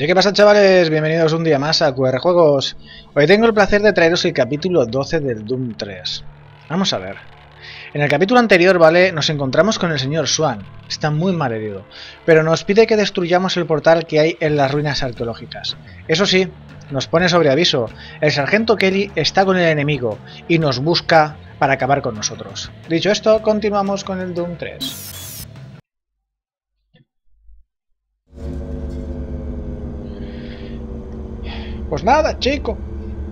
¿Y qué pasa chavales? Bienvenidos un día más a QR Juegos. Hoy tengo el placer de traeros el capítulo 12 del Doom 3. Vamos a ver. En el capítulo anterior, ¿vale? Nos encontramos con el señor Swan. Está muy mal herido. Pero nos pide que destruyamos el portal que hay en las ruinas arqueológicas. Eso sí, nos pone sobre aviso. El sargento Kelly está con el enemigo y nos busca para acabar con nosotros. Dicho esto, continuamos con el Doom 3. Pues nada, chico.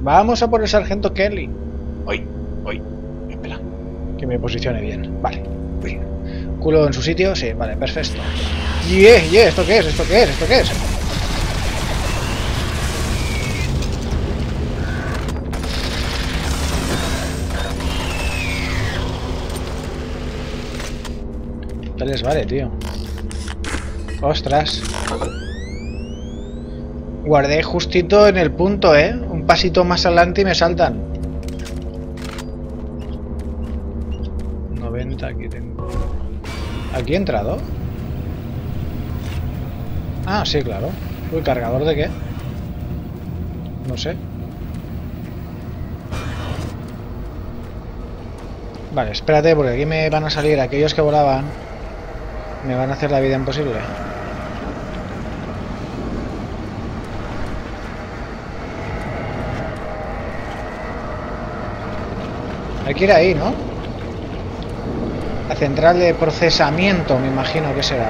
Vamos a por el sargento Kelly. Hoy, hoy. Espera. Que me posicione bien. Vale. Uy. Culo en su sitio. Sí, vale, perfecto. Yeah, yeah, ¿esto qué es? ¿Esto qué es? ¿Esto qué es? ¿Qué les vale, tío? Ostras. Guardé justito en el punto, ¿eh? Un pasito más adelante y me saltan. 90, aquí tengo... ¿Aquí he entrado? Ah, sí, claro. Uy, ¿cargador de qué? No sé. Vale, espérate, porque aquí me van a salir aquellos que volaban. Me van a hacer la vida imposible. Hay que ir ahí, ¿no? La central de procesamiento, me imagino que será.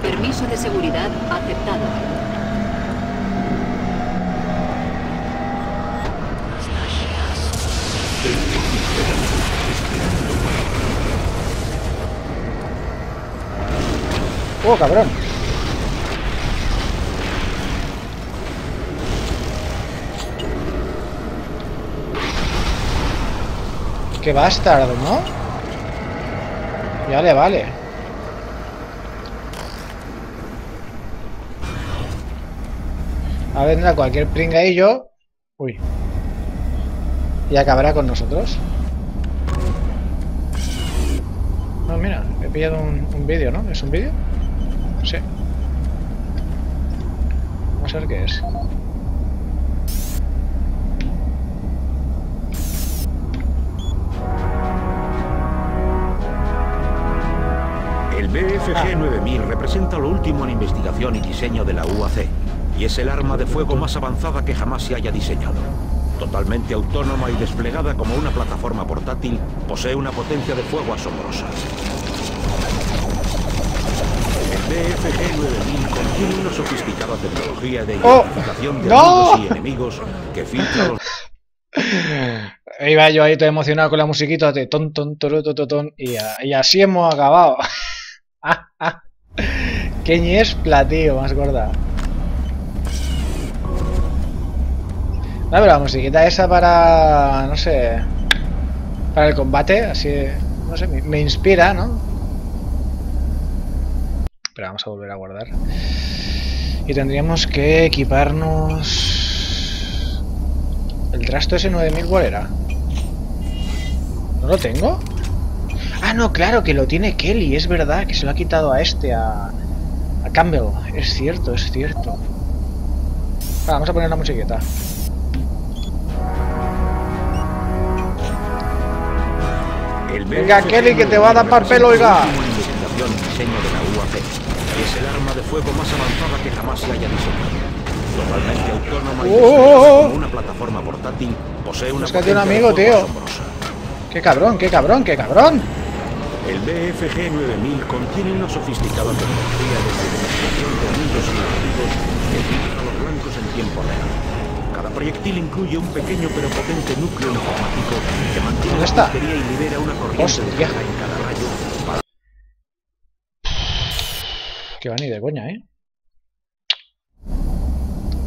Permiso de seguridad aceptado. ¡Oh, cabrón! Qué bastardo, ¿no? Ya le vale. A vendrá cualquier pringaillo. Uy. Y acabará con nosotros. No, mira, he pillado un, un vídeo, ¿no? ¿Es un vídeo? Sí. Vamos a ver qué es. El BFG 9000 representa lo último en investigación y diseño de la UAC, y es el arma de fuego más avanzada que jamás se haya diseñado. Totalmente autónoma y desplegada como una plataforma portátil, posee una potencia de fuego asombrosa. El BFG 9000 contiene una sofisticada tecnología de ¡Oh! identificación de ¡No! amigos y enemigos que filtra los Iba yo ahí todo emocionado con la musiquita de ton ton toro, to, to, ton, y, a- y así hemos acabado. Qué ñespla, tío, más gorda. No, pero la musiquita esa para, no sé, para el combate, así, no sé, me, me inspira, ¿no? Pero vamos a volver a guardar. Y tendríamos que equiparnos... ¿El trasto ese 9000 cuál era? ¿No lo tengo? Ah, no, claro, que lo tiene Kelly, es verdad, que se lo ha quitado a este, a, a Campbell. Es cierto, es cierto. Va, vamos a poner la musiqueta. Venga, Kelly, que te va a dar par pelo, oiga. diseño de la UAC. y Es el arma de fuego más avanzada que jamás se haya diseñado. Totalmente autónoma y Oh, oh, oh. como una plataforma portátil, posee una Búscate un amigo, tío. asombrosa. ¡Qué cabrón, qué cabrón, qué cabrón! El BFG 9000 contiene una sofisticada tecnología de identificación de amigos y que filtra los blancos en tiempo real. Cada proyectil incluye un pequeño pero potente núcleo informático que mantiene ¿Dónde la puntería y libera una corriente de carga en cada rayo para Que va ni de coña, ¿eh?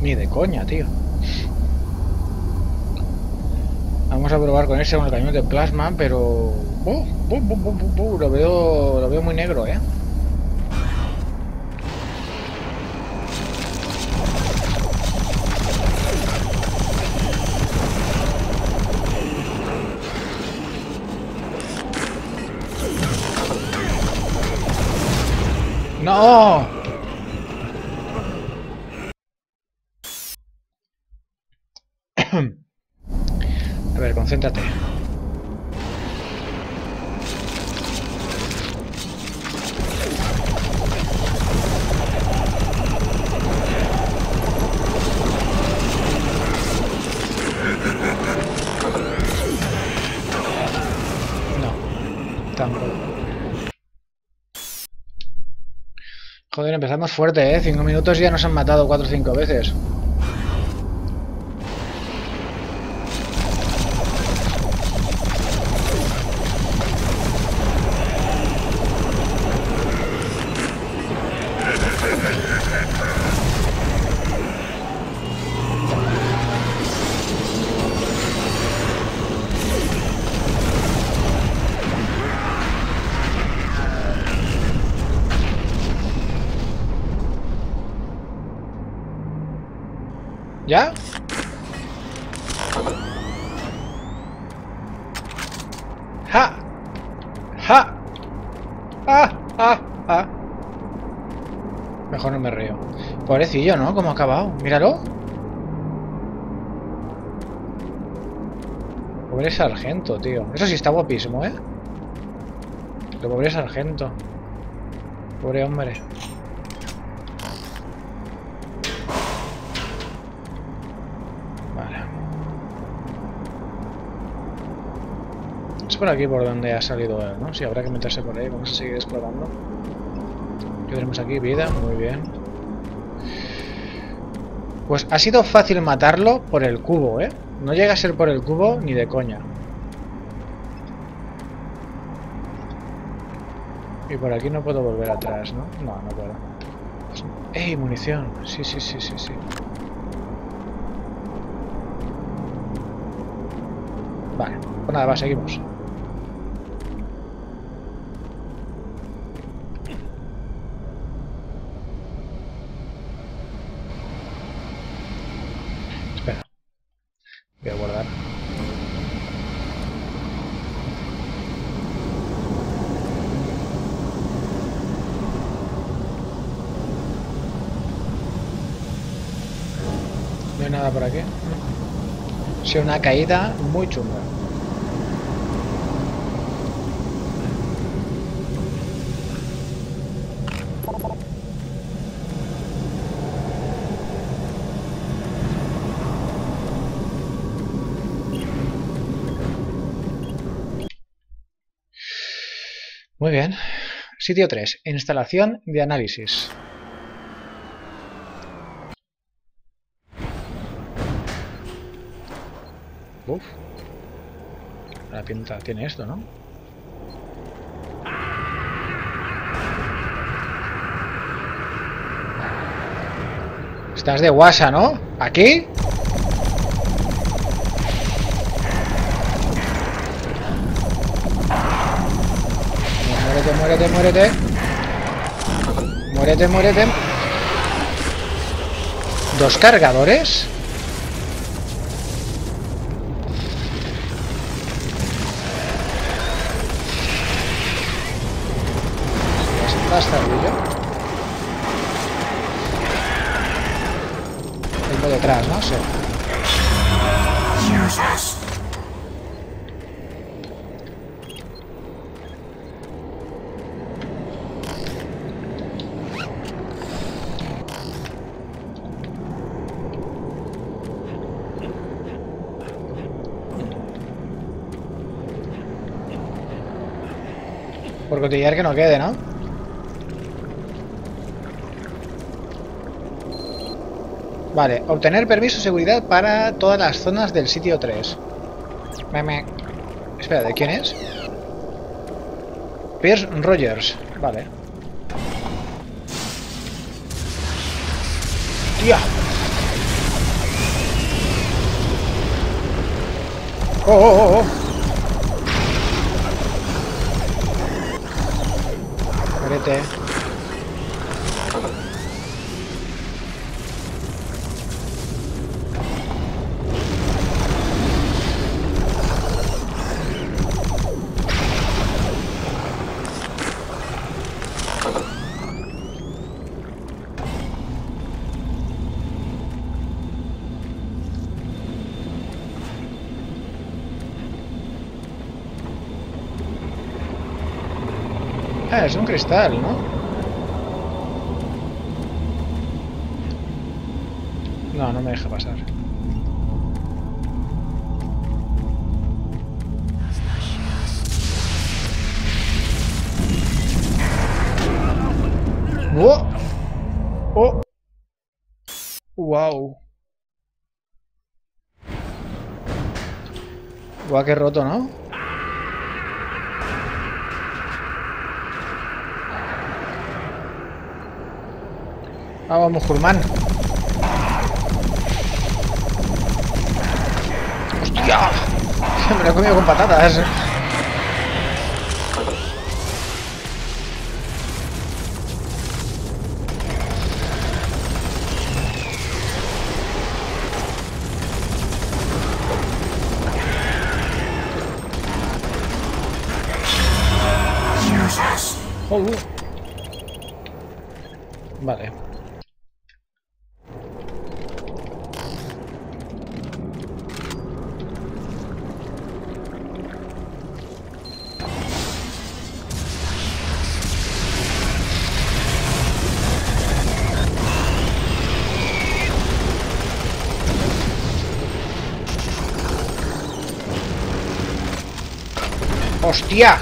Ni de coña, tío. Vamos a probar con ese con el cañón de plasma, pero... Oh, bu, bu, lo veo lo veo muy negro, ¿eh? ¡No! A ver, concéntrate. No, tampoco. Joder, empezamos fuerte, ¿eh? Cinco minutos ya nos han matado cuatro o cinco veces. Pobrecillo, ¿no? ¿Cómo ha acabado? Míralo. Pobre sargento, tío. Eso sí está guapísimo, ¿eh? Lo pobre sargento. Pobre hombre. Vale. Es por aquí por donde ha salido él, ¿no? Sí, habrá que meterse por ahí. Vamos a seguir explorando. ¿Qué tenemos aquí? Vida. Muy bien. Pues ha sido fácil matarlo por el cubo, ¿eh? No llega a ser por el cubo ni de coña. Y por aquí no puedo volver atrás, ¿no? No, no puedo. ¡Ey, munición! Sí, sí, sí, sí, sí. Vale, pues nada, va, seguimos. Espera. Voy a guardar. No hay nada por aquí. Ha una caída muy chunga. Muy bien. Sitio 3. Instalación de análisis. Uf. La pinta tiene esto, ¿no? Estás de guasa, ¿no? ¿Aquí? Muérete, muérete, muérete. Muérete, muérete. ¿Dos cargadores? Por cotillar que no quede, ¿no? Vale, obtener permiso de seguridad para todas las zonas del sitio 3. Meme. Espera, ¿de quién es? Pierce Rogers. Vale. ¡Tía! ¡Oh, oh, oh! Muérete. Ah, es No, no me deja pasar. ¡Oh! ¡Oh! ¡Wow! ¡Guau, qué roto, ¿no? Vamos, Mujurman. ¡Hostia! Me lo he comido con patatas. Oh, ¡Hostia!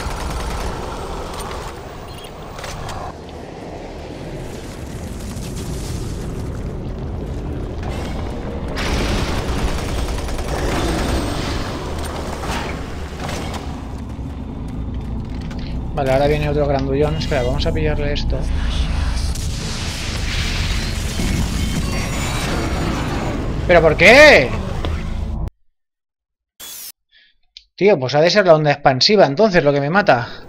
Vale, ahora viene otro grandullón. Espera, vamos a pillarle esto. ¿Pero por qué? Tío, pues ha de ser la onda expansiva entonces lo que me mata.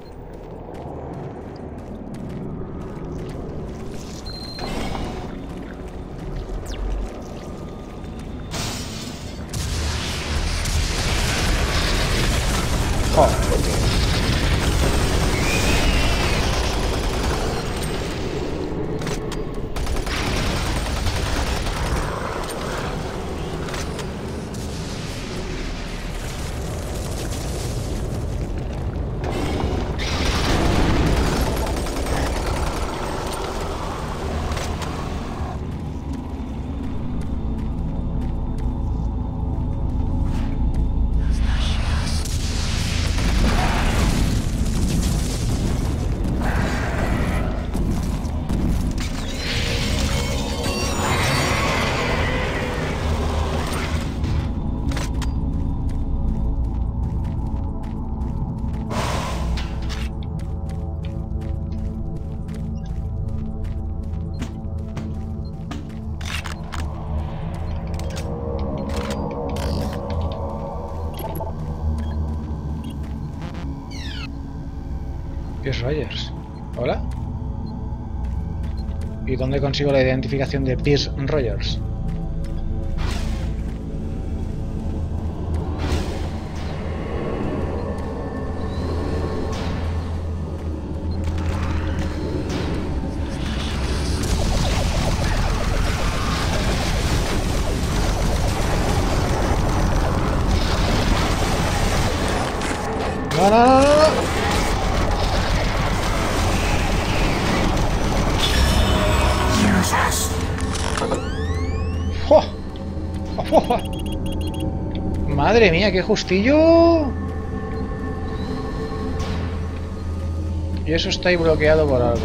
Dónde consigo la identificación de Pierce Rogers? Madre mía, qué justillo. Y eso está ahí bloqueado por algo.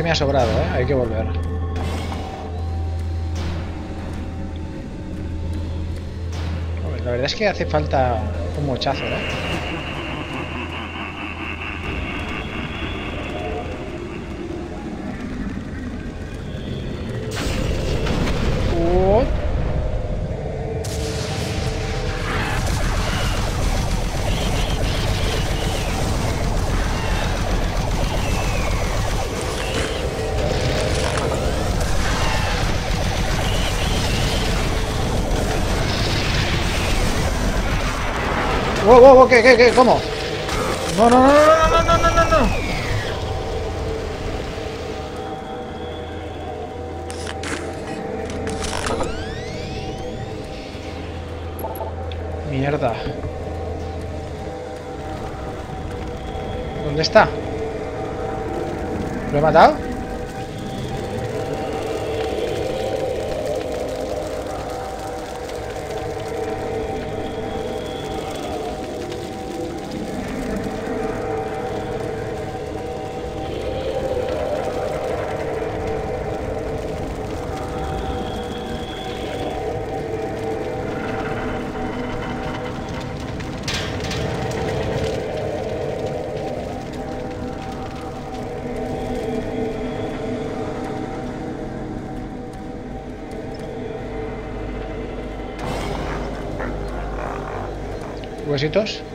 Así me ha sobrado, ¿eh? Hay que volver. La verdad es que hace falta un mochazo, ¿eh? ¿Qué? ¿Qué? ¿Qué? ¿Cómo? No, no, no, no, no, no, no, no, Mierda. ¿Dónde está? ¿Lo he matado? Huesitos.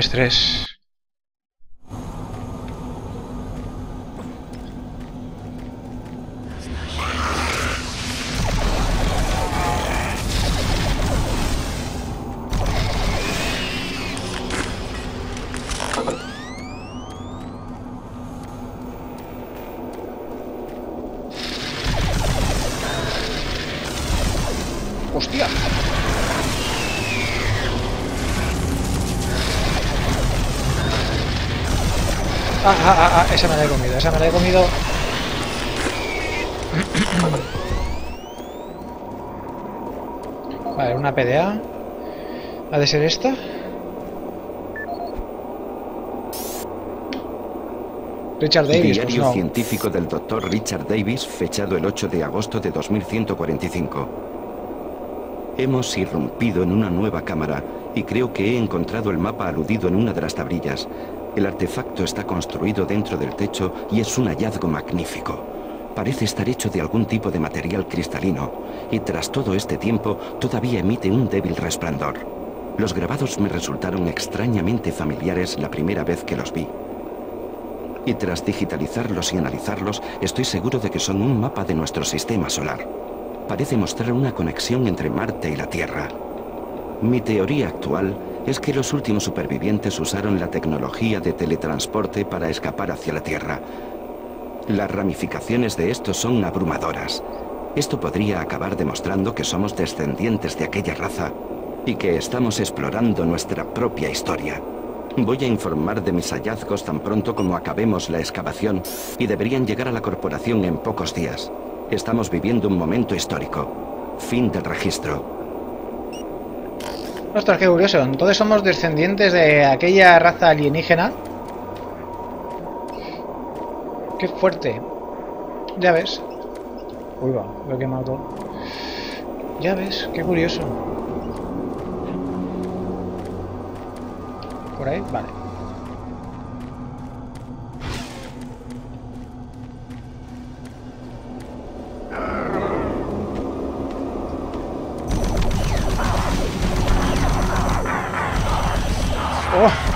Estrés. Ah, ah, ah, esa me la he comido, esa me la he comido. Vale, una PDA. ¿Ha de ser esta? Richard Davis, pues Diario no. científico del Dr. Richard Davis, fechado el 8 de agosto de 2145. Hemos irrumpido en una nueva cámara y creo que he encontrado el mapa aludido en una de las tablillas. El artefacto está construido dentro del techo y es un hallazgo magnífico. Parece estar hecho de algún tipo de material cristalino y tras todo este tiempo todavía emite un débil resplandor. Los grabados me resultaron extrañamente familiares la primera vez que los vi. Y tras digitalizarlos y analizarlos, estoy seguro de que son un mapa de nuestro sistema solar. Parece mostrar una conexión entre Marte y la Tierra. Mi teoría actual es que los últimos supervivientes usaron la tecnología de teletransporte para escapar hacia la Tierra. Las ramificaciones de esto son abrumadoras. Esto podría acabar demostrando que somos descendientes de aquella raza y que estamos explorando nuestra propia historia. Voy a informar de mis hallazgos tan pronto como acabemos la excavación y deberían llegar a la corporación en pocos días. Estamos viviendo un momento histórico. Fin del registro. Ostras, qué curioso. Entonces somos descendientes de aquella raza alienígena. Qué fuerte. Ya ves. Uy, va, lo he quemado todo. Ya ves, qué curioso. Por ahí, vale. 走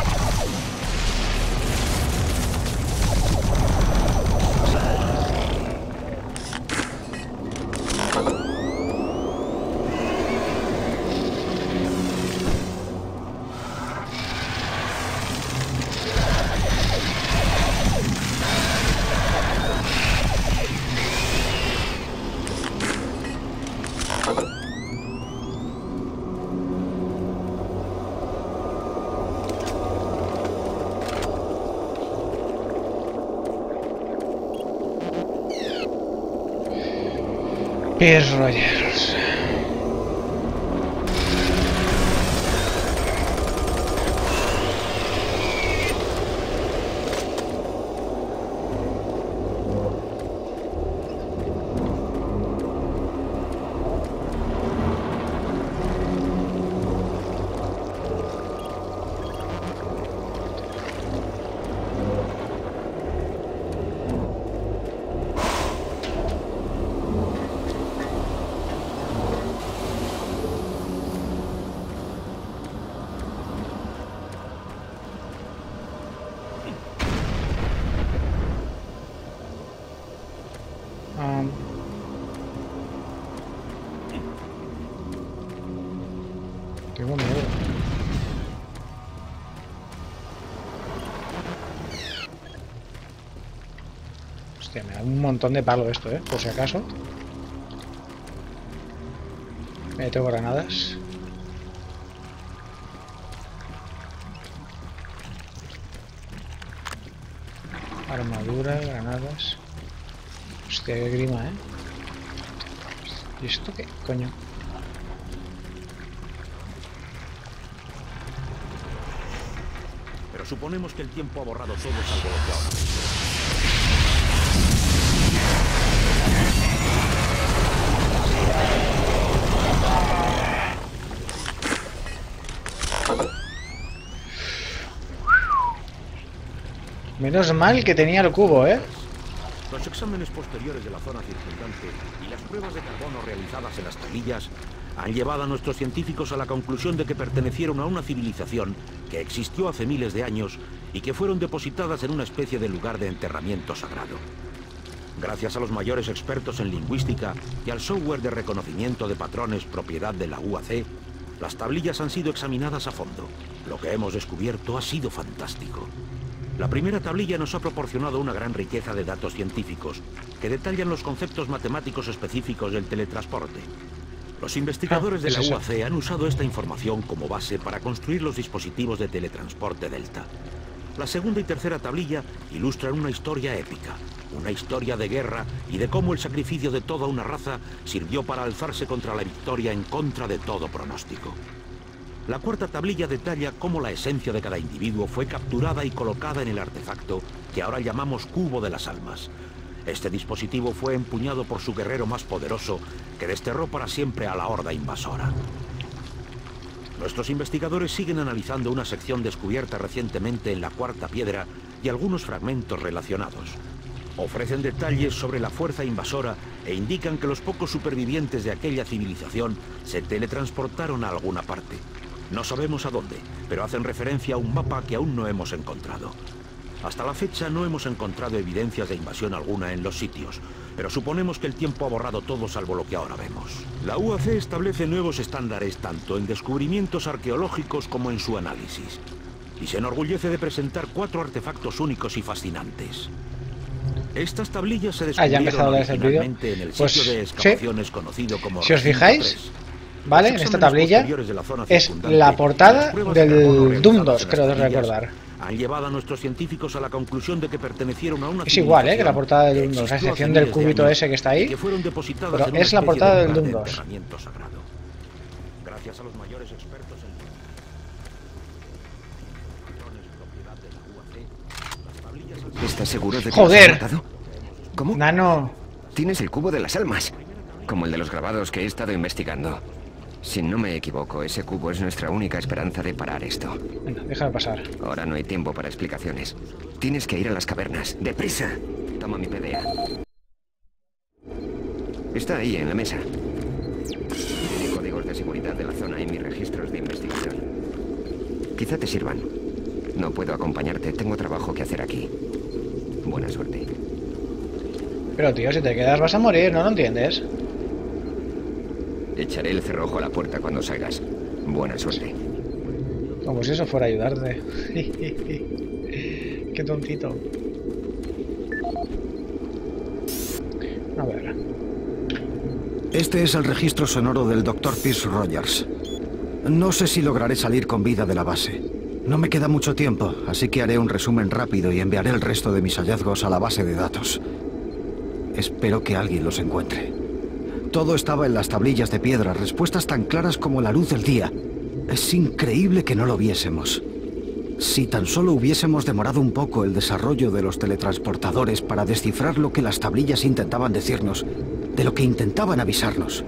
Pierce Rogers. Montón de palo esto, ¿eh? Por si acaso. Tengo granadas. Armadura, granadas. Hostia, qué grima, ¿eh? ¿Y esto qué coño? Pero suponemos que el tiempo ha borrado todo salvo Menos mal que tenía el cubo, ¿eh? Los exámenes posteriores de la zona circundante y las pruebas de carbono realizadas en las tablillas han llevado a nuestros científicos a la conclusión de que pertenecieron a una civilización que existió hace miles de años y que fueron depositadas en una especie de lugar de enterramiento sagrado. Gracias a los mayores expertos en lingüística y al software de reconocimiento de patrones propiedad de la UAC, las tablillas han sido examinadas a fondo. Lo que hemos descubierto ha sido fantástico. La primera tablilla nos ha proporcionado una gran riqueza de datos científicos que detallan los conceptos matemáticos específicos del teletransporte. Los investigadores Ah, de es la eso. UAC han usado esta información como base para construir los dispositivos de teletransporte Delta. La segunda y tercera tablilla ilustran una historia épica, una historia de guerra y de cómo el sacrificio de toda una raza sirvió para alzarse contra la victoria en contra de todo pronóstico. La cuarta tablilla detalla cómo la esencia de cada individuo fue capturada y colocada en el artefacto que ahora llamamos Cubo de las Almas. Este dispositivo fue empuñado por su guerrero más poderoso, que desterró para siempre a la horda invasora. Nuestros investigadores siguen analizando una sección descubierta recientemente en la cuarta piedra y algunos fragmentos relacionados. Ofrecen detalles sobre la fuerza invasora e indican que los pocos supervivientes de aquella civilización se teletransportaron a alguna parte. No sabemos a dónde, pero hacen referencia a un mapa que aún no hemos encontrado. Hasta la fecha no hemos encontrado evidencias de invasión alguna en los sitios, pero suponemos que el tiempo ha borrado todo salvo lo que ahora vemos. La UAC establece nuevos estándares tanto en descubrimientos arqueológicos como en su análisis. Y se enorgullece de presentar cuatro artefactos únicos y fascinantes. Estas tablillas se Ah, ya descubrieron el vídeo. originalmente en el Pues, sitio de sí. excavaciones conocido como Si os fijáis, 3. ¿Vale? En esta tablilla es la portada del Doom realizadas 2, en creo de recordar. Han llevado a nuestros científicos a la conclusión de que pertenecieron a una Es igual, ¿eh? que la portada del Doom 2, a existió excepción del cúbito ese que está ahí, que fueron depositadas pero es la portada de del Doom de 2. enterramiento sagrado. Gracias a los mayores expertos en ¿Estás seguro de que Joder. ¿Cómo? Nano, Tienes el cubo de las almas. Como el de los grabados que he estado investigando. Si no me equivoco, ese cubo es nuestra única esperanza de parar esto. venga, déjame pasar. Ahora no hay tiempo para explicaciones. Tienes que ir a las cavernas. ¡Deprisa! Toma mi PDA. Está ahí, en la mesa. Tiene códigos de seguridad de la zona y mis registros de investigación. Quizá te sirvan. No puedo acompañarte. Tengo trabajo que hacer aquí. Buena suerte. Pero tío, si te quedas vas a morir, ¿no lo entiendes? Echaré el cerrojo a la puerta cuando salgas. Buena suerte. Como si eso fuera ayudarte. Qué tontito. A ver. Este es el registro sonoro del Dr. Pierce Rogers. No sé si lograré salir con vida de la base. No me queda mucho tiempo, así que haré un resumen rápido y enviaré el resto de mis hallazgos a la base de datos. Espero que alguien los encuentre. Todo estaba en las tablillas de piedra, respuestas tan claras como la luz del día. Es increíble que no lo viésemos. Si tan solo hubiésemos demorado un poco el desarrollo de los teletransportadores para descifrar lo que las tablillas intentaban decirnos, de lo que intentaban avisarnos.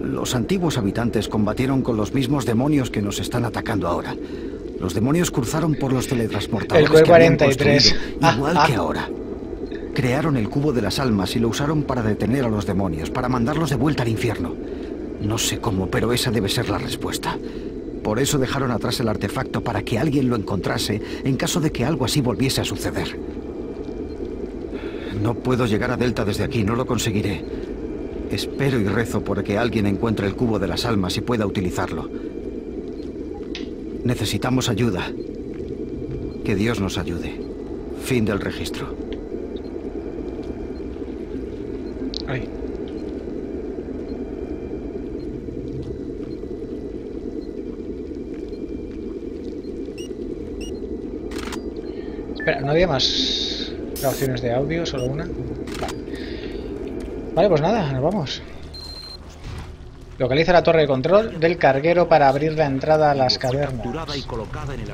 Los antiguos habitantes combatieron con los mismos demonios que nos están atacando ahora. Los demonios cruzaron por los teletransportadores El que habían 43. construido, Ah, igual ah. que ahora. Crearon el cubo de las almas y lo usaron para detener a los demonios, para mandarlos de vuelta al infierno. No sé cómo, pero esa debe ser la respuesta. Por eso dejaron atrás el artefacto para que alguien lo encontrase en caso de que algo así volviese a suceder. No puedo llegar a Delta desde aquí, no lo conseguiré. Espero y rezo por que alguien encuentre el cubo de las almas y pueda utilizarlo. Necesitamos ayuda. Que Dios nos ayude. Fin del registro. Ay. Espera, ¿no había más grabaciones de audio? ¿Solo una? Vale. Vale, pues nada, nos vamos. Localiza la torre de control del carguero para abrir la entrada a las cavernas. Y colocada en el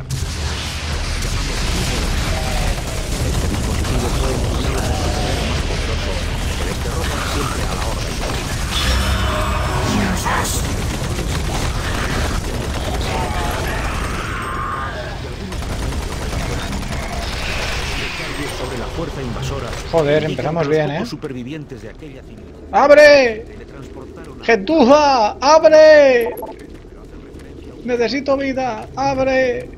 Joder, empezamos bien, ¿eh? supervivientes de aquella ¡Abre! ¡Gentuza! ¡Abre! ¡Necesito vida! ¡Abre!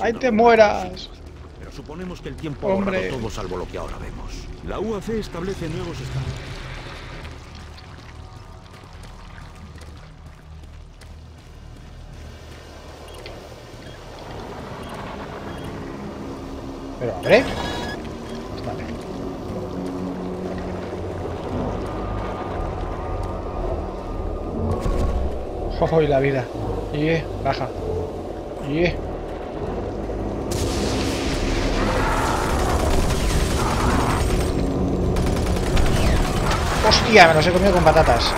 ¡Ahí te mueras! Pero suponemos que el tiempo ha todo salvo lo que ahora vemos. La UAC establece nuevos estados. ¿Pero abre? Vale. Y la vida. Y baja. Y ¡Hostia! Me los he comido con patatas.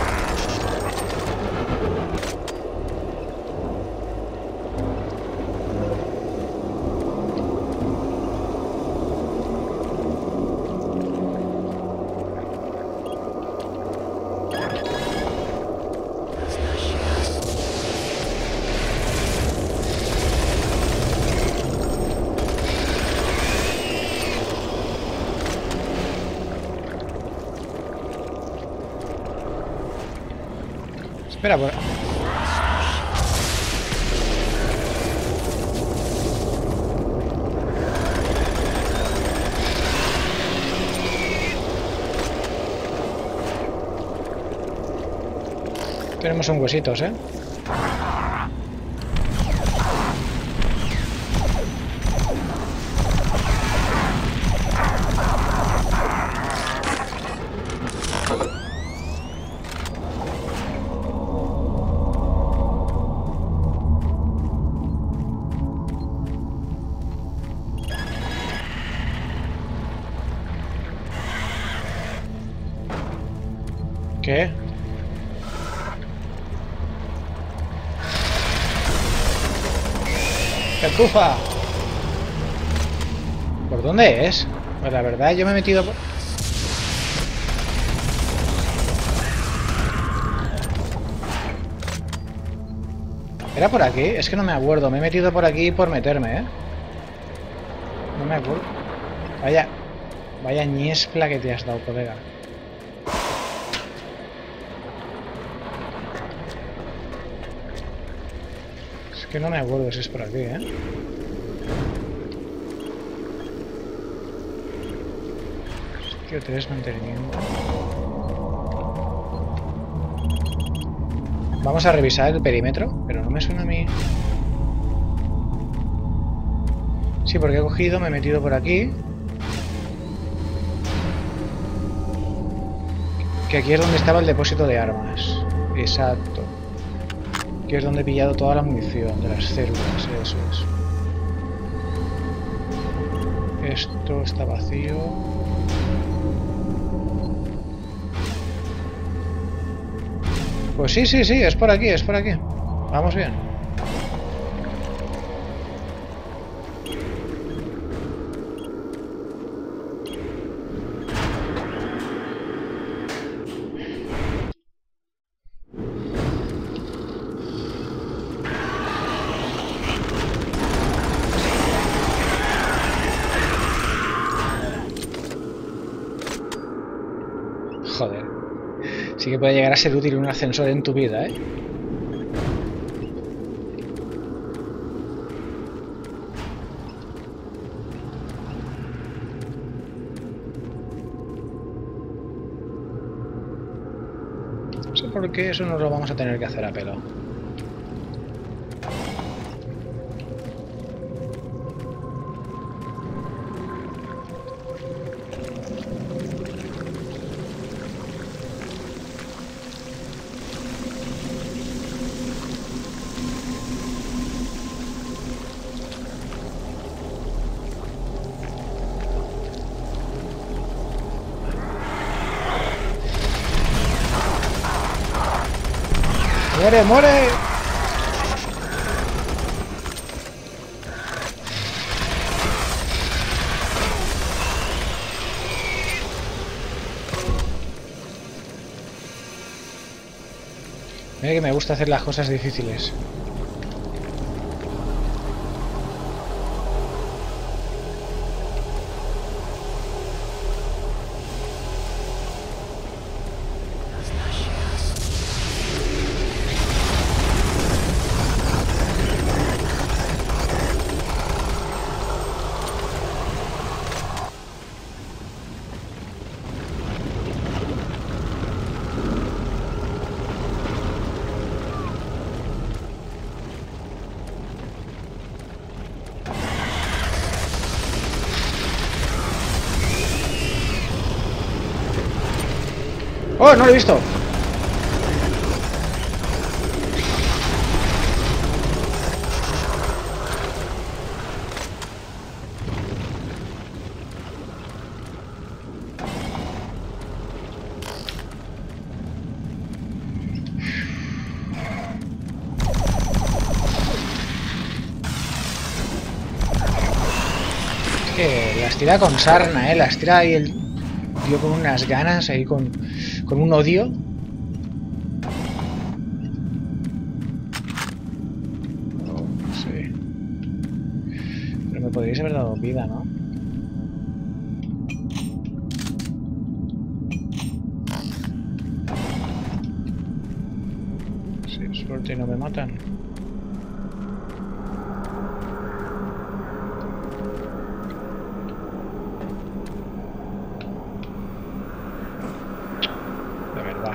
Espera, por... Un huesitos, ¿eh? ¡Cartufa! ¿Por dónde es? Pues la verdad yo me he metido por... ¿Era por aquí? Es que no me acuerdo. Me he metido por aquí por meterme, ¿eh? No me acuerdo. Vaya... Vaya ñespla que te has dado, colega. Que no me acuerdo si es por aquí, ¿eh? Sitio 3, mantenimiento. Vamos a revisar el perímetro, pero no me suena a mí. Sí, porque he cogido, me he metido por aquí. Que aquí es donde estaba el depósito de armas. Exacto. Aquí es donde he pillado toda la munición de las células, eso es. Esto está vacío. Pues sí, sí, sí, es por aquí, es por aquí. Vamos bien. Que puede llegar a ser útil un ascensor en tu vida, ¿eh? No sé por qué eso nos lo vamos a tener que hacer a pelo. ¡Muere, muere! Mira que me gusta hacer las cosas difíciles. ¡Oh, no lo he visto! Las tira con sarna, eh. Las tira ahí el tío con unas ganas, ahí con, con un odio. No sé. Pero me podríais haber dado vida, ¿no? Sí, suerte no me matan. De verdad.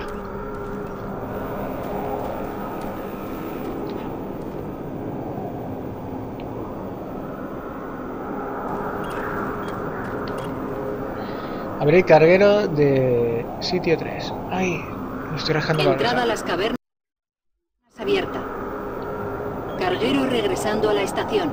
Abrir carguero de sitio 3. Ay, me estoy rajando la Entrada a las cavernas abierta. Carguero regresando a la estación.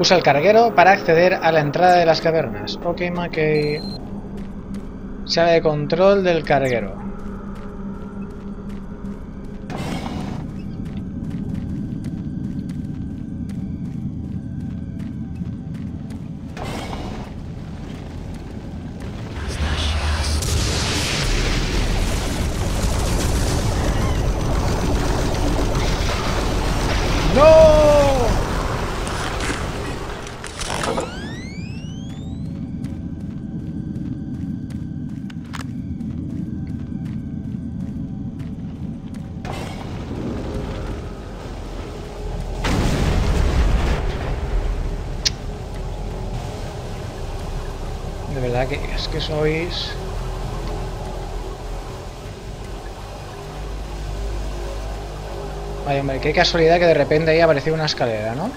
Usa el carguero para acceder a la entrada de las cavernas. Ok, Mackey. Sala de control del carguero. Qué casualidad que de repente ahí apareció una escalera, ¿no?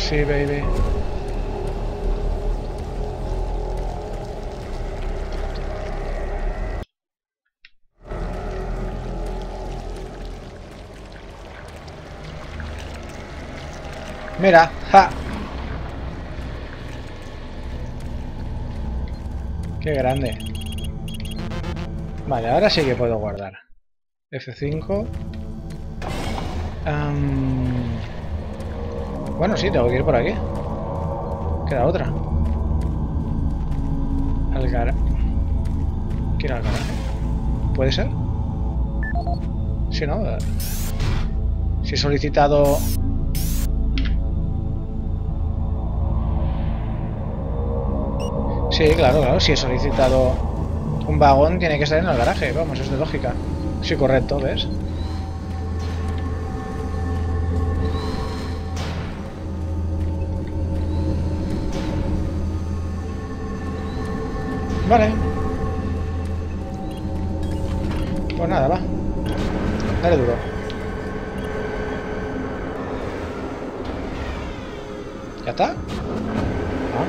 Sí, baby. Mira, ja. Qué grande. Vale, ahora sí que puedo guardar. F5. Am, Bueno, sí, tengo que ir por aquí. Queda otra. Al garaje. Quiero al garaje. ¿Puede ser? Si no. Si he solicitado. Sí, claro, claro. Si he solicitado un vagón, tiene que estar en el garaje. Vamos, es de lógica. Sí, correcto, ¿ves? Vale. Pues nada, va. Dale duro. ¿Ya está? Ah.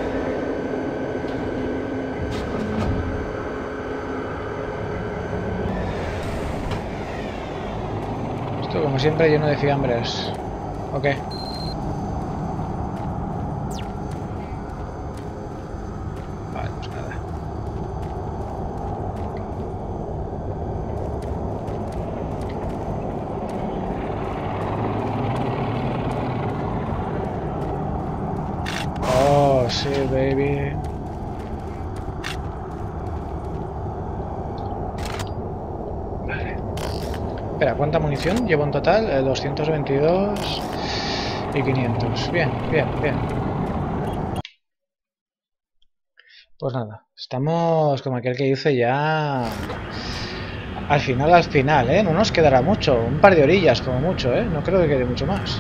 Esto como siempre lleno de fiambres. Ok. Vale, pues nada. Oh, sí, baby. Vale. Espera, ¿cuánta munición llevo en total? Eh, 222 y 500. Bien, bien, bien. Pues nada, estamos como aquel que dice ya al final, al final, ¿eh? No nos quedará mucho, un par de orillas como mucho, ¿eh? No creo que quede mucho más.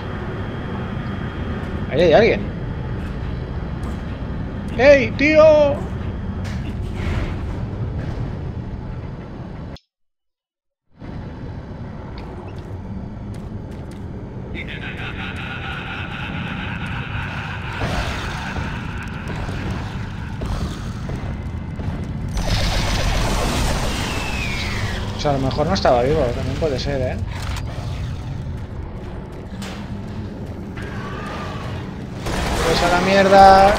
Ahí hay alguien. ¡Hey, tío! Mejor no estaba vivo, también puede ser, ¿eh? Pues a la mierda.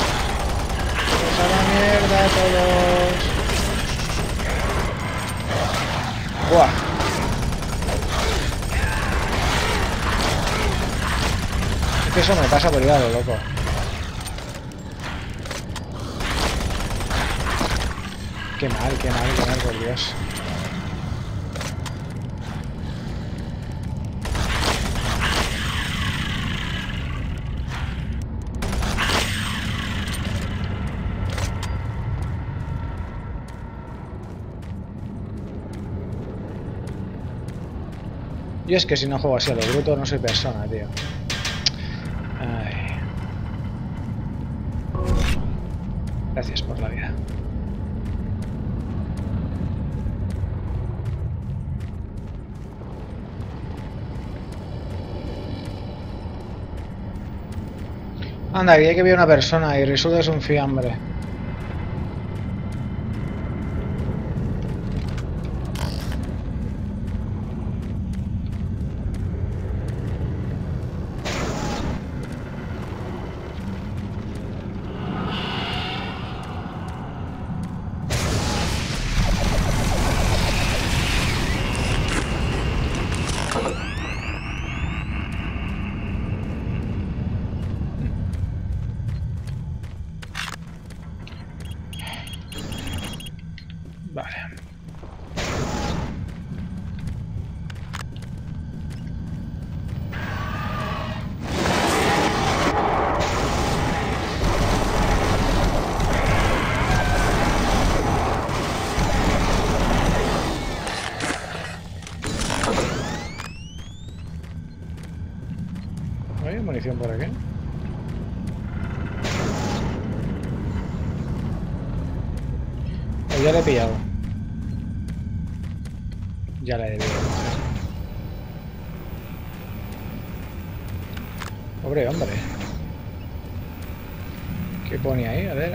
Pues a la mierda todos. Buah. Es que eso me pasa por lo loco. Qué mal, qué mal, qué mal, por Dios. Yo es que si no juego así a lo bruto no soy persona, tío. Gracias por la vida. Anda, que que vi una persona y resulta es un fiambre.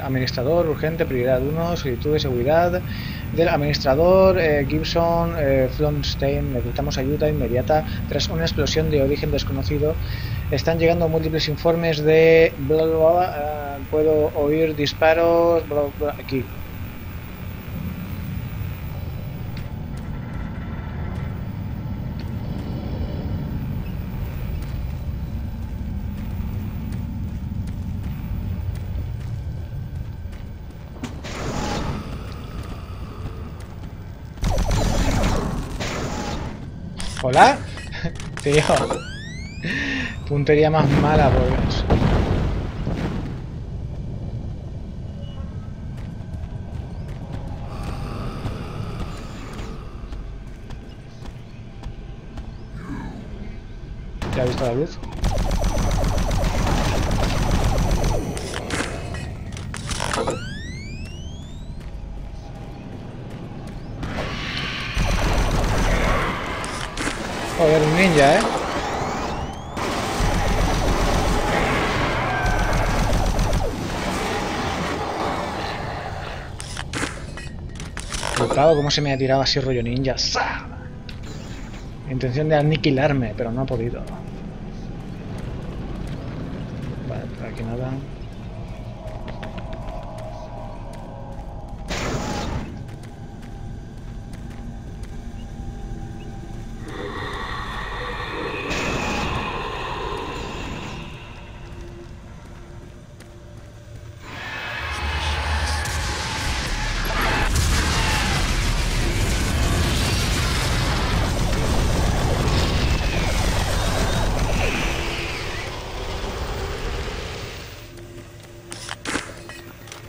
Administrador, urgente, prioridad 1, solicitud de seguridad del administrador eh, Gibson eh, Flonstein. Necesitamos ayuda inmediata tras una explosión de origen desconocido. Están llegando múltiples informes de... Bla, bla, bla, eh, puedo oír disparos... Aquí. ¿Hola? Puntería más mala, por Dios. ¿Ya ha visto la luz? Ninja, ¿eh? Flipado cómo se me ha tirado así rollo ninja. Intención de aniquilarme, pero no ha podido. Vale, por aquí nada.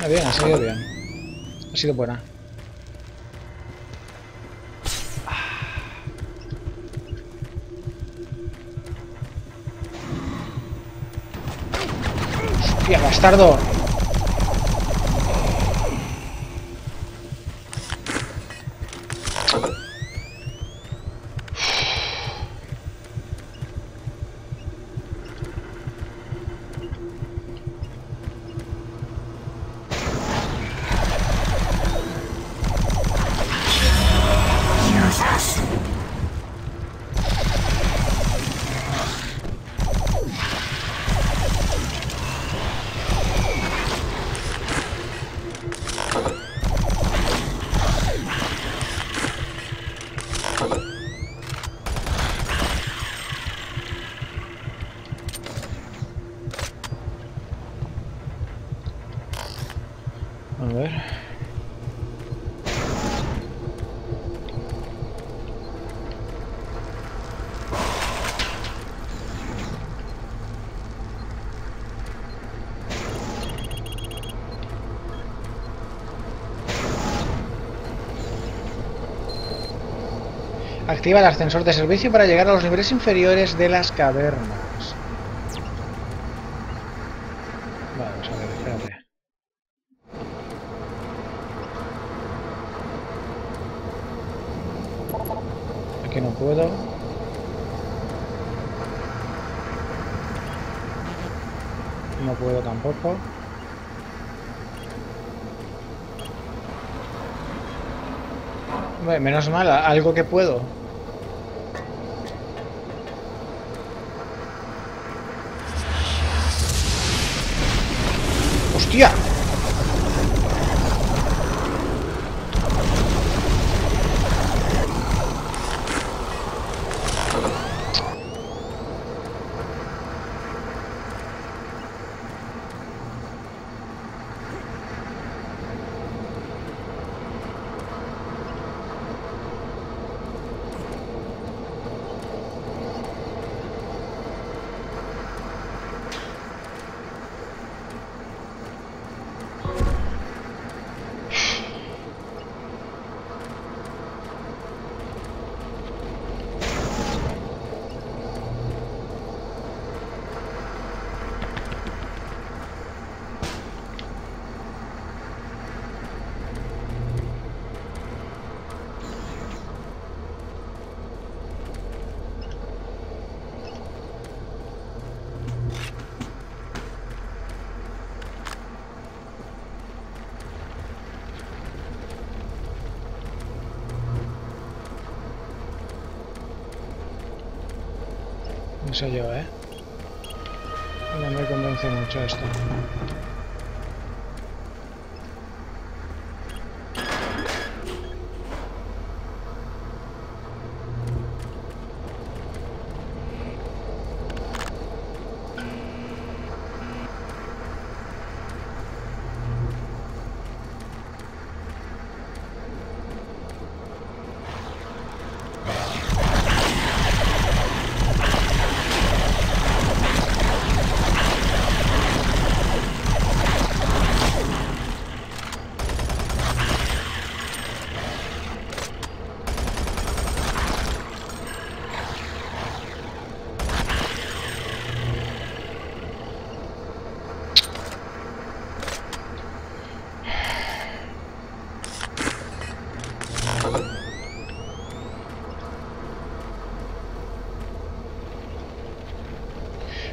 Bien, ha salido bien. Ha sido buena. ¡Hostia, bastardo! Activa el ascensor de servicio para llegar a los niveles inferiores de las cavernas. Vamos a ver, espérate. Aquí no puedo. No puedo tampoco. Menos mal, algo que puedo. ¡Hostia! Sé yo, ¿eh? No me convence mucho esto.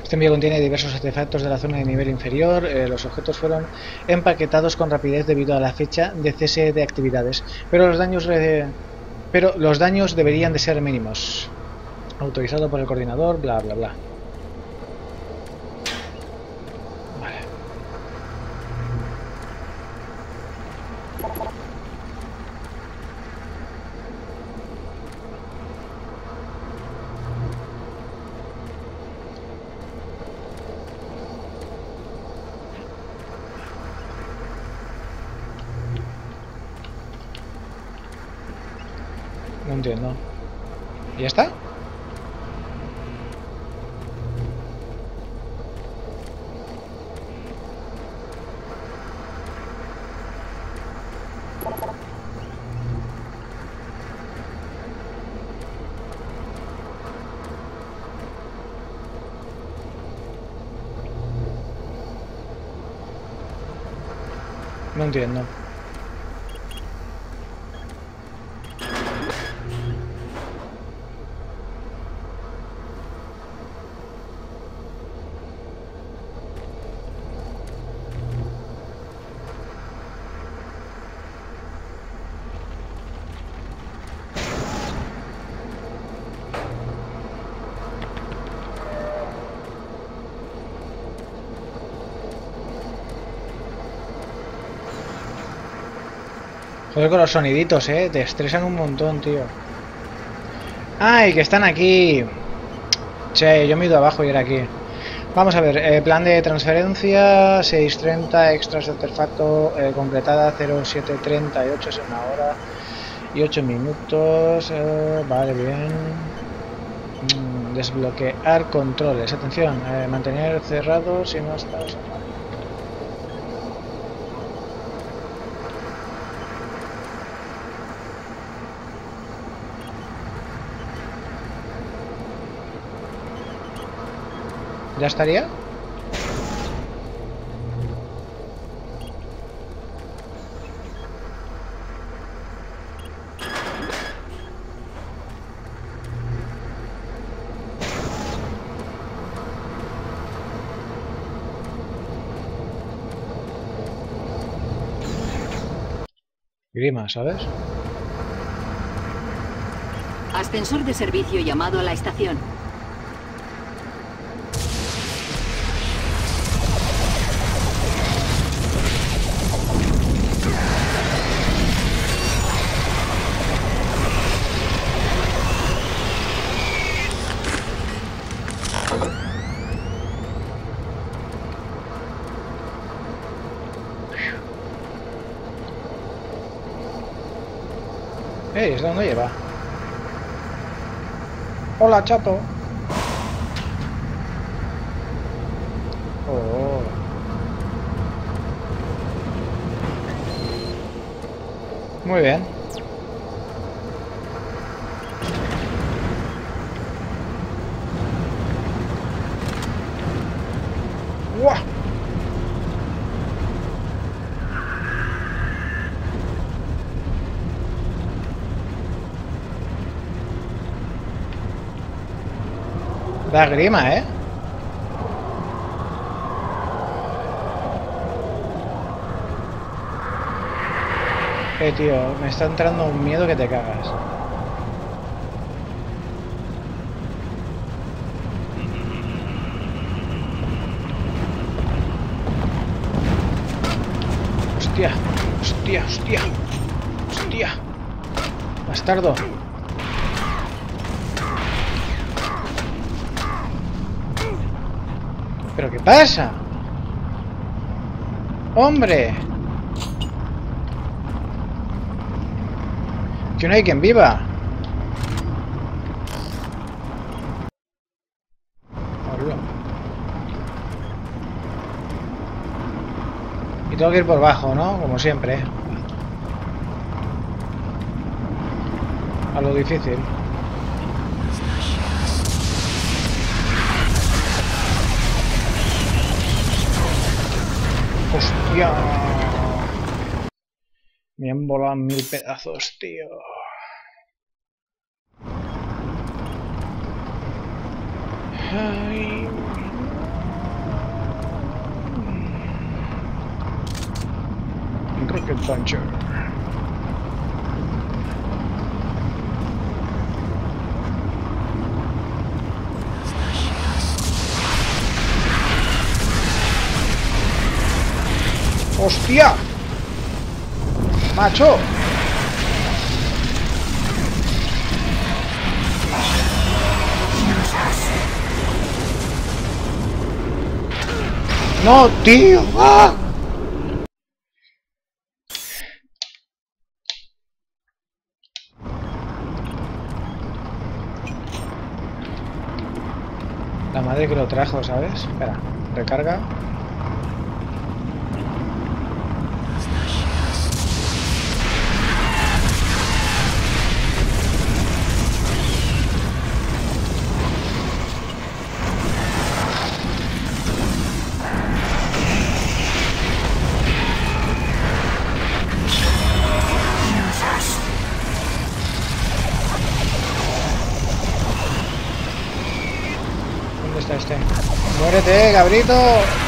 Este envío contiene diversos artefactos de la zona de nivel inferior. Eh, los objetos fueron empaquetados con rapidez debido a la fecha de cese de actividades, pero los daños, pero los daños deberían de ser mínimos. Autorizado por el coordinador, bla bla bla. Vale. No entiendo. ¿Y ya está? No entiendo. Joder con los soniditos, eh. Te estresan un montón, tío. ¡Ay, que están aquí! Che, yo me he ido abajo y era aquí. Vamos a ver, eh, plan de transferencia 630, extras de artefacto eh, completada 0738 es una hora y 8 minutos. eh, vale, bien. Mm, desbloquear controles. Atención, eh, mantener cerrado si no estás. ¿Ya estaría? Grima, ¿sabes? Ascensor de servicio llamado a la estación. ¡Ey! ¿Es dónde lleva? Hola, chato. Oh. Muy bien. Da grima, ¿eh? Eh, tío, me está entrando un miedo que te cagas. Hostia, hostia, hostia. Hostia. Bastardo. Pasa? ¡Hombre! Que no hay quien viva. Y tengo que ir por bajo, ¿no? Como siempre. A lo difícil. ¡Hostia! Me han volado mil pedazos, tío. Ay. Rocket Puncher. ¡Hostia! ¡Macho! ¡No, tío! ¡Ah! La madre que lo trajo, ¿sabes? Espera, recarga. ¡Muérete, cabrito!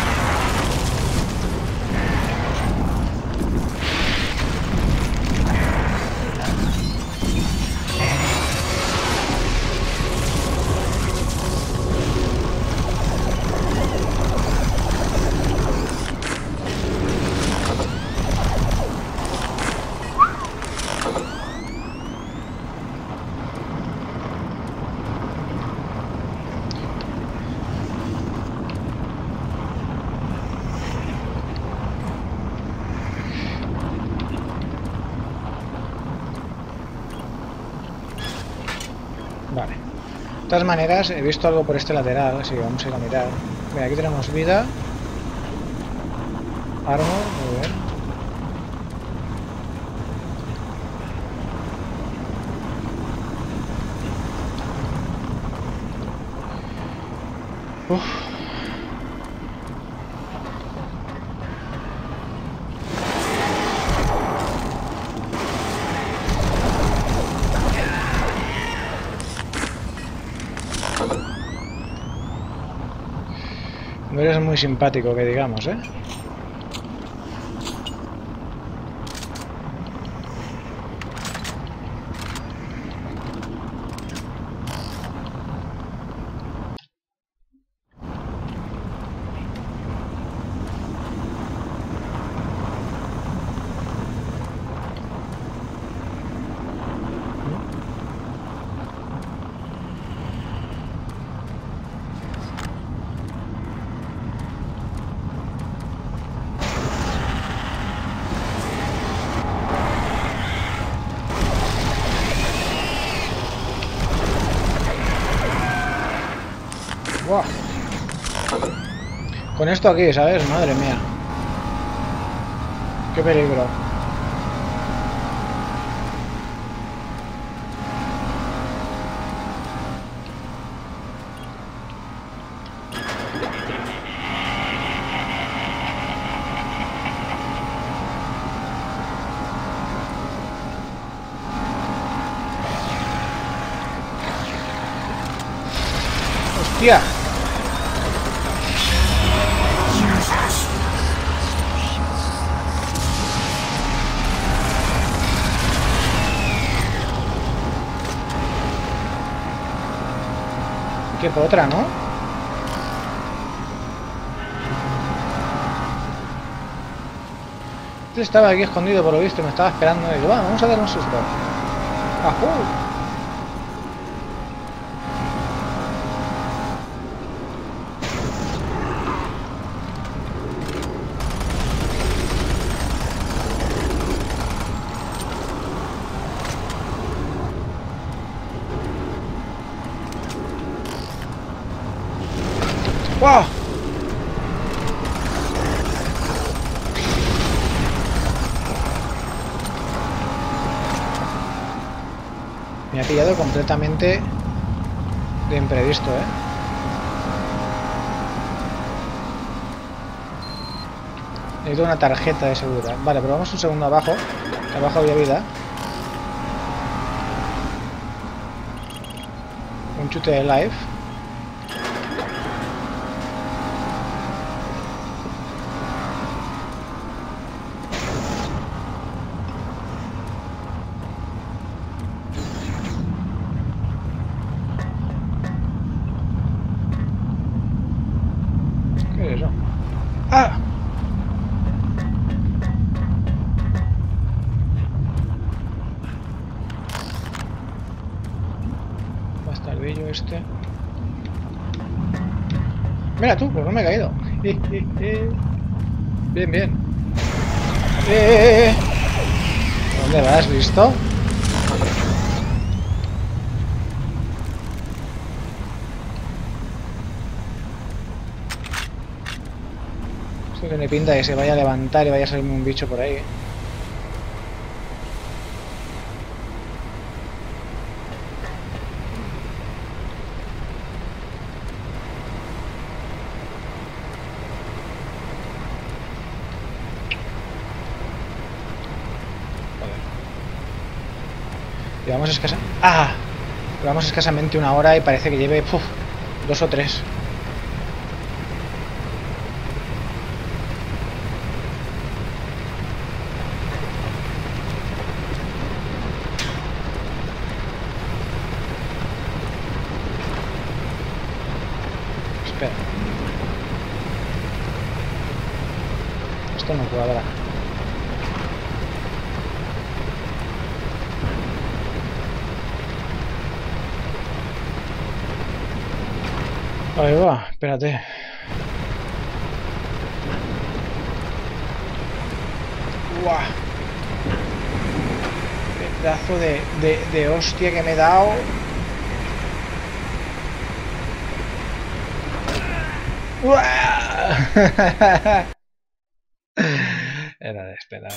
Vale. De todas maneras, he visto algo por este lateral, así que vamos a ir a mirar. Mira, aquí tenemos vida. Armor, muy bien. Uf. No eres muy simpático, que digamos, ¿eh? Buah. Con esto aquí, ¿sabes? Madre mía. Qué peligro. Qué potra, ¿no? Este estaba aquí escondido por lo visto, me estaba esperando y digo, "Va, vamos a dar un susto. ¡Ajú! ¡Wow! Me ha pillado completamente de imprevisto, ¿eh? Necesito una tarjeta de seguridad. Vale, pero vamos un segundo abajo. Abajo había vida. Un chute de life. ¿Qué es eso? ¡Ah! Bastardillo este. Mira tú, pues no me he caído. Eh, eh, eh. Bien, bien. Eh, eh, eh. ¿Dónde vas, listo? Esto pinta que se vaya a levantar y vaya a salirme un bicho por ahí. ¿eh? Llevamos escasa... ¡Ah! Llevamos escasamente una hora y parece que lleve... dos o tres. Esto no cuadra. Ahí va, espérate. ¡Guau! Pedazo de, de, de hostia que me he dado. Era de esperar.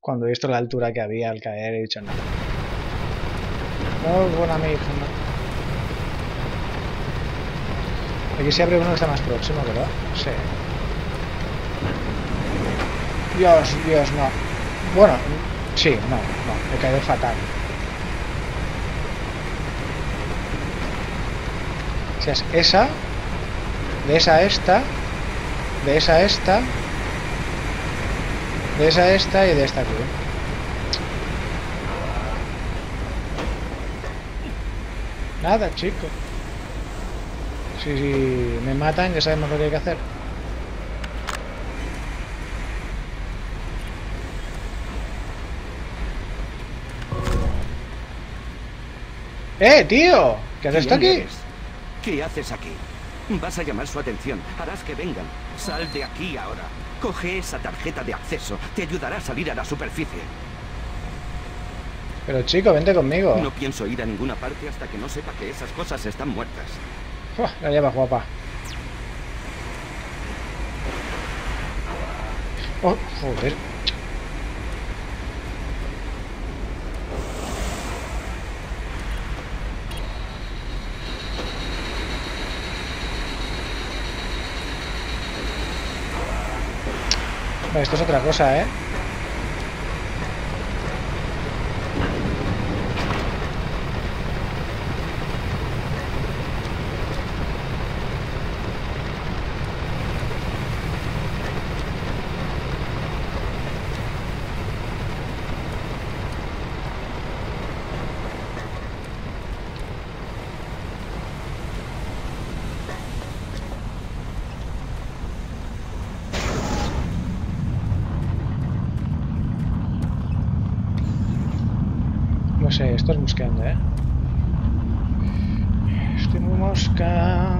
Cuando he visto la altura que había al caer he dicho no. No, buena mi no. Aquí se abre uno que está más próximo, ¿verdad? Sí. Dios, Dios, no. Bueno, sí, no, no, he caído fatal. O sea, es esa, de esa a esta, de esa a esta, de esa a esta y de esta aquí. Nada, chico. Si me matan, ya sabemos lo que hay que hacer. ¡Eh, tío! ¿Qué haces ¿Quién aquí? eres? ¿Qué haces aquí? Vas a llamar su atención. Harás que vengan. Sal de aquí ahora. Coge esa tarjeta de acceso. Te ayudará a salir a la superficie. Pero chico, vente conmigo. No pienso ir a ninguna parte hasta que no sepa que esas cosas están muertas. Uf, la llevas guapa. Oh, joder. Esto es otra cosa, ¿eh? Sé, esto es mosqueando, ¿eh? Estoy muy mosca.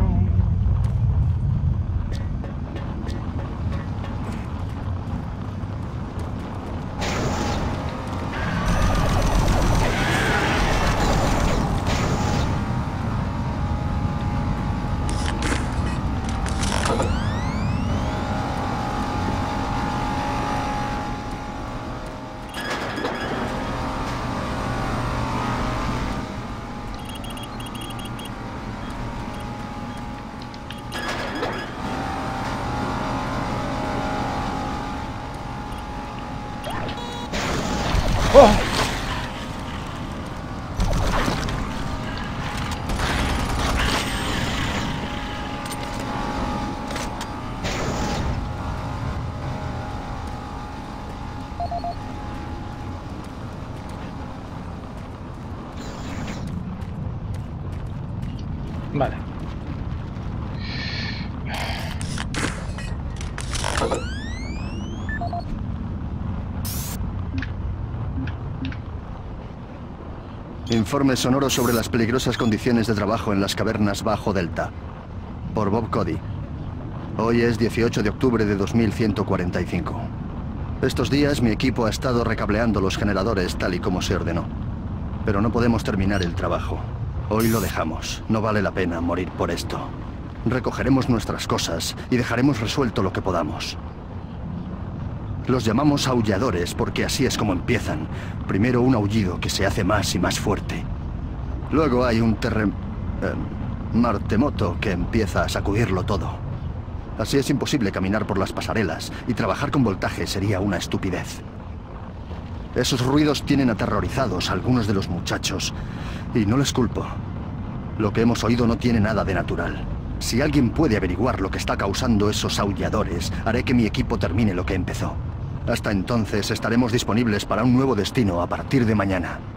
¡Oh! Vale. Informe sonoro sobre las peligrosas condiciones de trabajo en las cavernas bajo Delta. Por Bob Cody. Hoy es 18 de octubre de 2145. Estos días mi equipo ha estado recableando los generadores tal y como se ordenó. Pero no podemos terminar el trabajo. Hoy lo dejamos. No vale la pena morir por esto. Recogeremos nuestras cosas y dejaremos resuelto lo que podamos. Los llamamos aulladores porque así es como empiezan. Primero un aullido que se hace más y más fuerte. Luego hay un terrem... eh, martemoto que empieza a sacudirlo todo. Así es imposible caminar por las pasarelas y trabajar con voltaje sería una estupidez. Esos ruidos tienen aterrorizados a algunos de los muchachos y no les culpo. Lo que hemos oído no tiene nada de natural. Si alguien puede averiguar lo que está causando esos aulladores, haré que mi equipo termine lo que empezó. Hasta entonces estaremos disponibles para un nuevo destino a partir de mañana.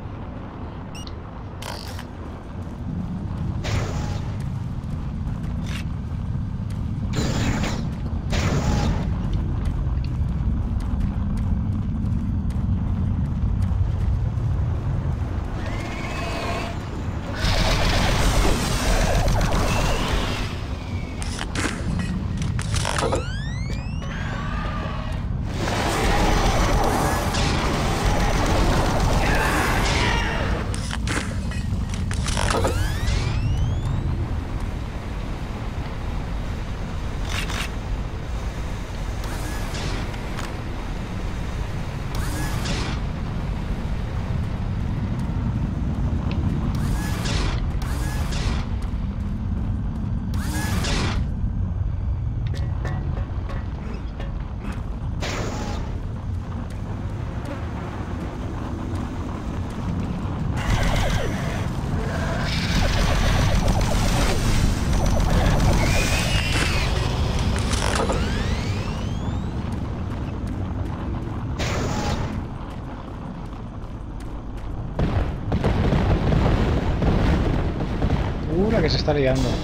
Uh,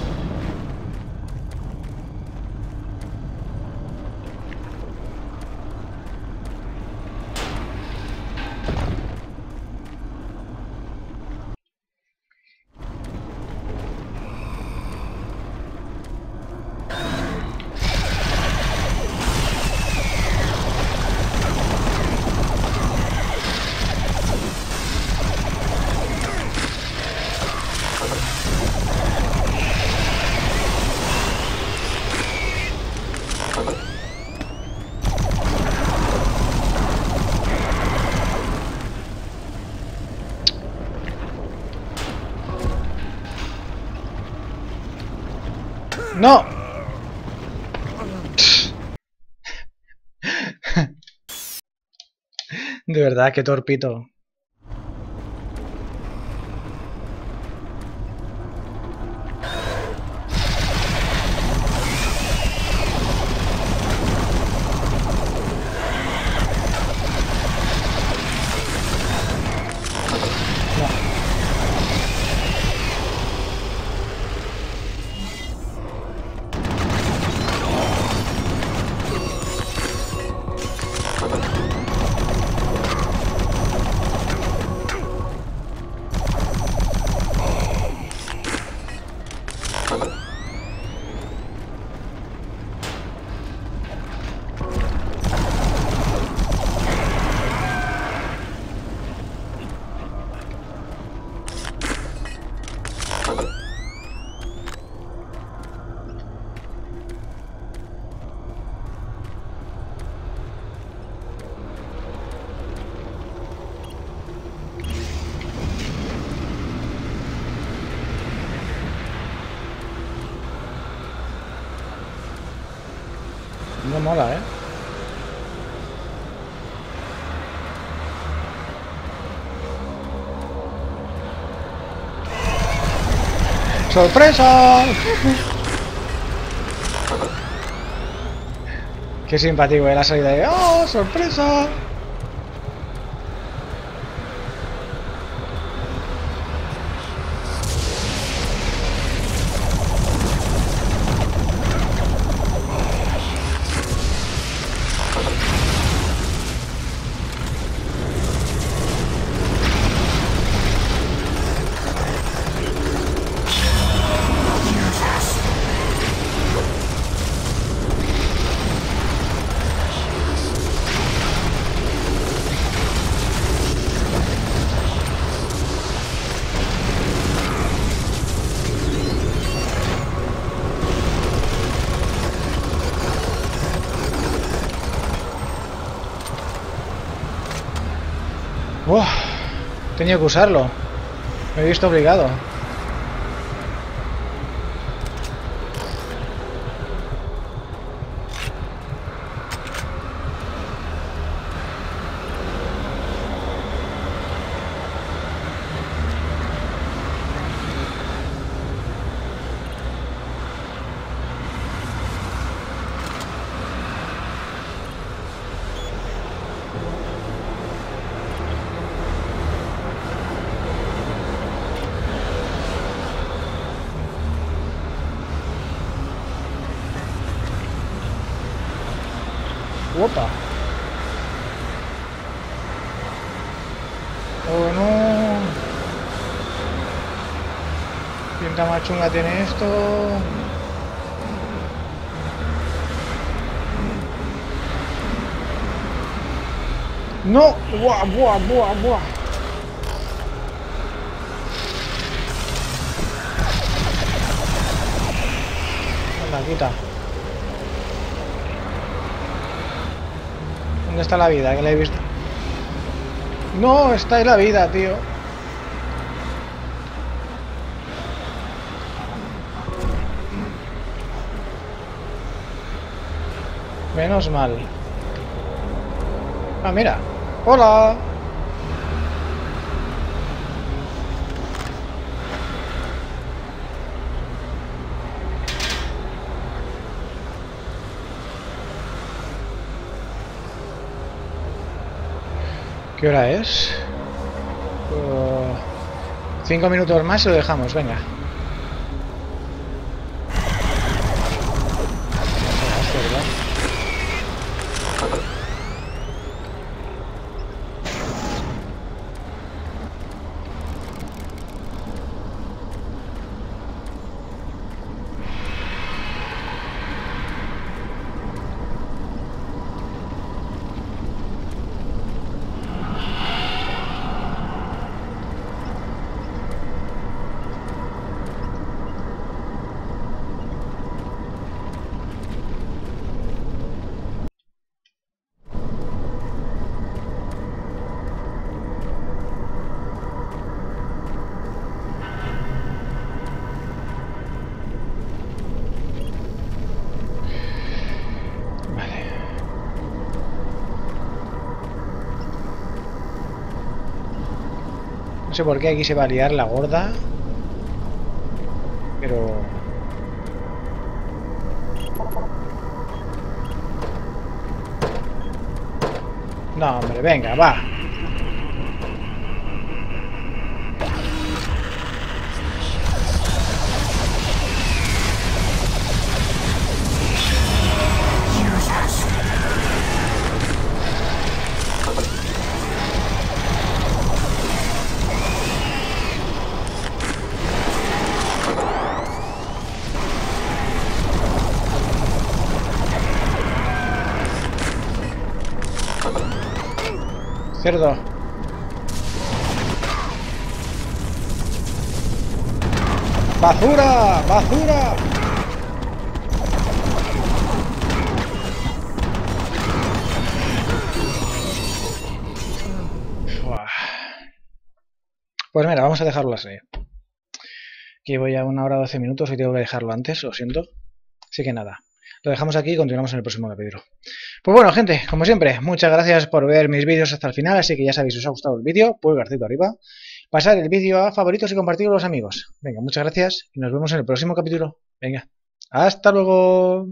¡No! De verdad, qué torpito. ¡Sorpresa! Qué simpático ¿eh? la salida de ¡Oh, sorpresa! Tenía que usarlo. Me he visto obligado. Opa. Oh no. Pinta más chunga tiene esto. No. Buah, buah, buah, buah. Anda, quita. ¿Dónde está la vida? Que la he visto. No, está ahí la vida, tío. Menos mal. Ah, mira. Hola. ¿Qué hora es? Uh, cinco minutos más y lo dejamos, venga. Vale. No sé por qué aquí se va a liar la gorda. Pero... No, hombre, venga, va. Cerdo. ¡Basura! ¡Basura! Pues mira, vamos a dejarlo así. Aquí voy a una hora 12 minutos y tengo que dejarlo antes, lo siento. Así que nada. lo dejamos aquí y continuamos en el próximo capítulo. Pues bueno, gente, como siempre, muchas gracias por ver mis vídeos hasta el final, así que ya sabéis, si os ha gustado el vídeo, pulgarcito arriba, pasar el vídeo a favoritos y compartirlo con los amigos. Venga, muchas gracias y nos vemos en el próximo capítulo. Venga, hasta luego.